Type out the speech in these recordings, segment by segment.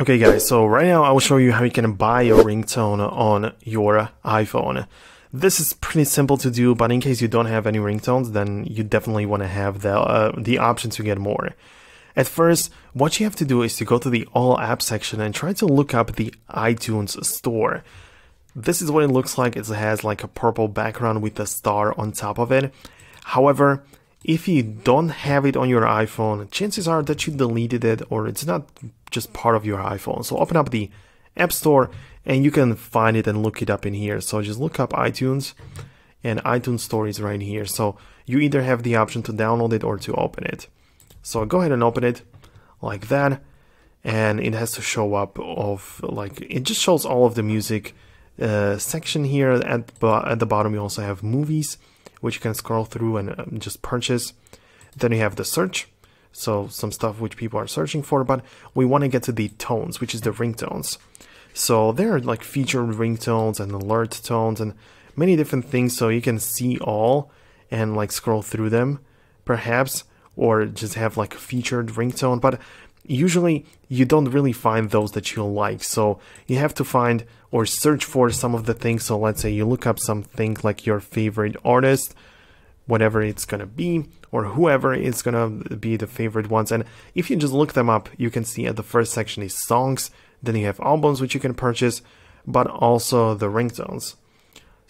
Okay guys, so right now I will show you how you can buy a ringtone on your iPhone. This is pretty simple to do, but in case you don't have any ringtones, then you definitely want to have the, uh, the option to get more. At first, what you have to do is to go to the All Apps section and try to look up the iTunes Store. This is what it looks like. It has like a purple background with a star on top of it. However, if you don't have it on your iPhone, chances are that you deleted it or it's not just part of your iPhone. So open up the App Store and you can find it and look it up in here. So just look up iTunes and iTunes Store is right here. So you either have the option to download it or to open it. So go ahead and open it like that and it has to show up of like it just shows all of the music uh, section here at, at the bottom you also have movies which you can scroll through and um, just purchase. Then you have the search, so some stuff which people are searching for, but we want to get to the tones, which is the ringtones. So there are like featured ringtones and alert tones and many different things, so you can see all and like scroll through them, perhaps, or just have like a featured ringtone. But usually you don't really find those that you like. So you have to find or search for some of the things. So let's say you look up something like your favorite artist, whatever it's going to be, or whoever is going to be the favorite ones. And if you just look them up, you can see at the first section is songs, then you have albums which you can purchase, but also the ringtones.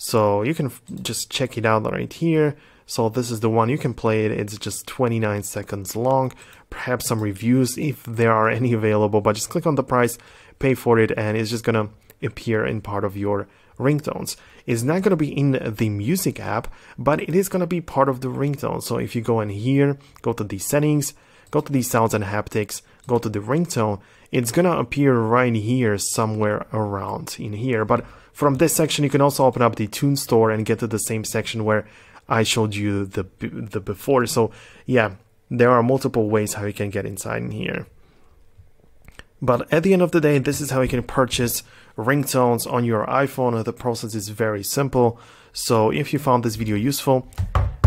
So you can just check it out right here. So this is the one you can play it. It's just 29 seconds long. Perhaps some reviews if there are any available, but just click on the price, pay for it, and it's just gonna appear in part of your ringtones. It's not going to be in the music app, but it is going to be part of the ringtone. So if you go in here, go to the settings, go to the sounds and haptics, go to the ringtone, it's going to appear right here somewhere around in here. But from this section, you can also open up the Tone Store and get to the same section where I showed you the, the before. So yeah, there are multiple ways how you can get inside in here. But at the end of the day, this is how you can purchase ringtones on your iPhone. The process is very simple. So if you found this video useful,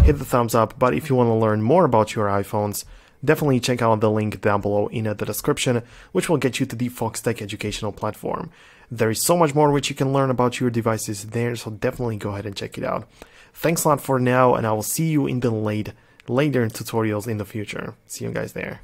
hit the thumbs up. But if you want to learn more about your iPhones, definitely check out the link down below in the description, which will get you to the Foxtecc educational platform. There is so much more which you can learn about your devices there, so definitely go ahead and check it out. Thanks a lot for now, and I will see you in the late later tutorials in the future. See you guys there.